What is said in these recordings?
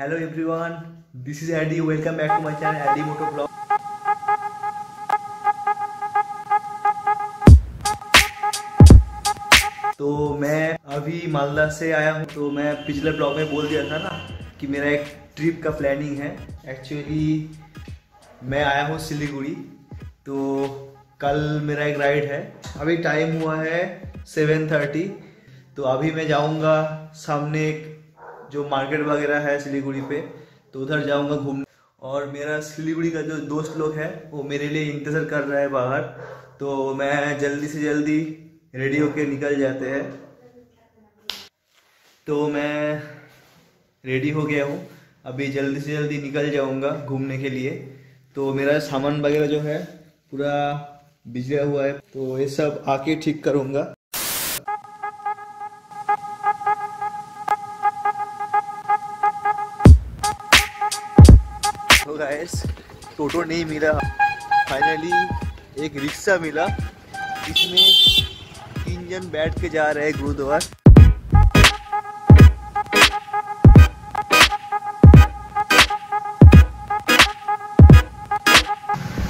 Hello everyone, this is AD welcome back to my channel AD moto blog तो मैं अभी मालदा से आया हूँ तो मैं पिछले ब्लॉग में बोल दिया था ना कि मेरा एक ट्रिप का प्लानिंग है। एक्चुअली मैं आया हूँ सिलीगुड़ी तो कल मेरा एक राइड है। अभी टाइम हुआ है सेवन थर्टी तो अभी मैं जाऊँगा सामने एक जो मार्केट वगैरह है सिलीगुड़ी पे तो उधर जाऊँगा घूमने। और मेरा सिलीगुड़ी का जो दोस्त लोग है, वो मेरे लिए इंतज़ार कर रहा है बाहर। तो मैं जल्दी से जल्दी रेडी होके निकल जाते हैं। तो मैं रेडी हो गया हूँ। अभी जल्दी से जल्दी निकल जाऊँगा घूमने के लिए। तो मेरा सामान वगैरह जो है, पूरा बिगड़ा हुआ है। तो ये सब आके ठीक करूँगा। गाइस टोटो नहीं मिला. फाइनली एक रिक्शा मिला इसमें तीन जन बैठ के जा रहे हैं गुरुद्वार।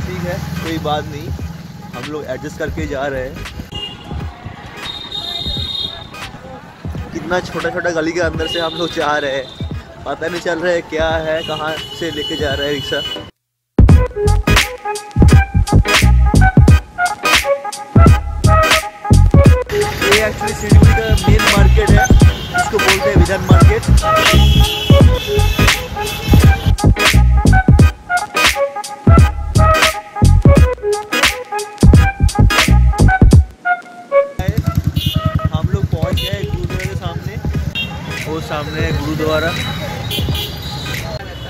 ठीक है, कोई बात नहीं। हम लोग एडजस्ट करके जा रहे हैं। कितना छोटा छोटा गली के अंदर से हम लोग जा रहे हैं। पता नहीं चल रहा है क्या है, कहाँ से लेके जा रहा है रिक्शा। ये एक्चुअली सिलीगुड़ी का मेन मार्केट है इसको बोलते हैं विधान मार्केट सामने। गुरुद्वारा।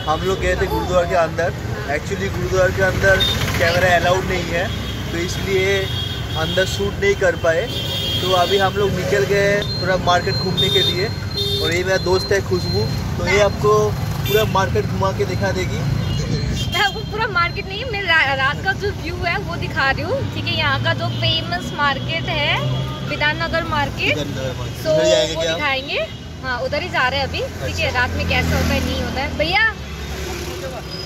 हम लोग गए थे गुरुद्वारा के अंदर। एक्चुअली गुरुद्वारा के अंदर कैमरा अलाउड नहीं है तो इसलिए अंदर शूट नहीं कर पाए। तो अभी हम लोग निकल गए थोड़ा मार्केट घूमने के लिए और ये मेरा दोस्त है खुशबू। तो ये आपको पूरा मार्केट घुमा के दिखा देगी। पूरा मार्केट नहीं मैं रा, रात का जो व्यू है वो दिखा रही हूँ। ठीक है यहाँ का जो फ़ेमस मार्केट है विधान नगर मार्केट इधर जाएँगे वो क्या दिखाएँगे। हाँ उधर ही जा रहे हैं अभी। ठीक है रात में कैसा होता है नहीं होता है। भैया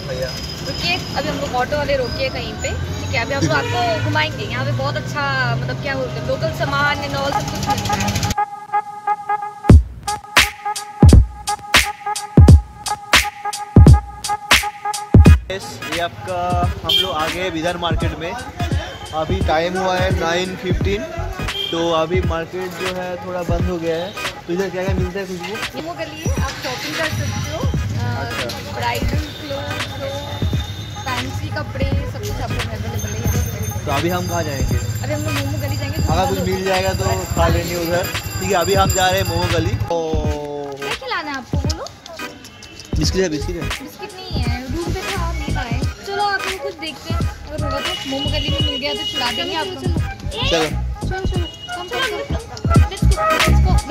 भैया। रुकिए। अभी हम लोग ऑटो वाले रोकिए कहीं पे। ठीक है अभी हम लोग आपको घुमाएँगे। यहाँ पे बहुत अच्छा मतलब क्या बोलते हैं लोकल सामान एंड ऑल सब कुछ मिलता है। ये आपका हम लोग आ गए विधान मार्केट में। अभी टाइम हुआ है नाइन फिफ्टीन तो अभी मार्केट जो है थोड़ा बंद हो गया है। तो इधर क्या क्या मिलता है खुशबू वो कर लिए आप शॉपिंग कर सकते हो। ब्राइडल क्लोथ फैंसी कपड़े सब कुछ आपको अवेलेबल है तो अभी हम कहाँ जाएँगे? अभी हम लोग मोमो गली जाएँगे अगर कुछ मिल जाएगा तो खा लेंगे उधर। ठीक है अभी हम जा रहे हैं मोमो गली। तो क्या खिलाना है आपको बोलो बिस्किट है बिस्किट है। बिस्किट नहीं है रूम पे था नहीं लाए चलो आप लोग कुछ देखते हैं। अगर होगा तो मोमो गली में मिल गया तो खिला देंगे आपको। चलो। चलो। चलो। सबको तो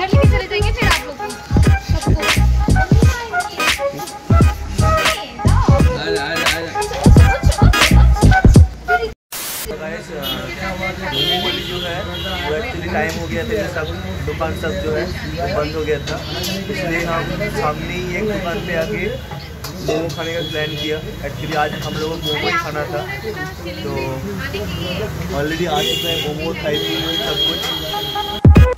जो है वो एक्चुअली टाइम हो गया था सब दुकान सब जो है बंद हो गया था इसलिए हम सामने ही एक दुकान पे आके मोमो खाने का प्लान किया। एक्चुअली आज हम लोगों को मोमो ही खाना था। तो ऑलरेडी आ चुके हैं मोमो थाई सब कुछ।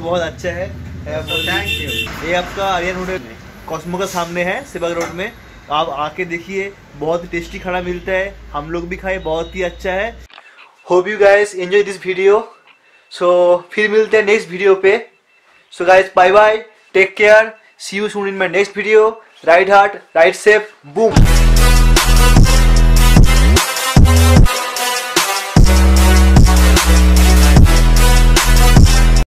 थाईपो बहुत अच्छा है। थैंक यू ये आपका आर्यन होटल कॉस्मो का सामने है सिबग रोड में। आप आके देखिए बहुत ही टेस्टी खाना मिलता है। हम लोग भी खाए बहुत ही अच्छा है। Hope you guys enjoy this video so फिर मिलते हैं नेक्स्ट वीडियो पे। So guys bye bye take care see you soon in my next video ride hard ride safe boom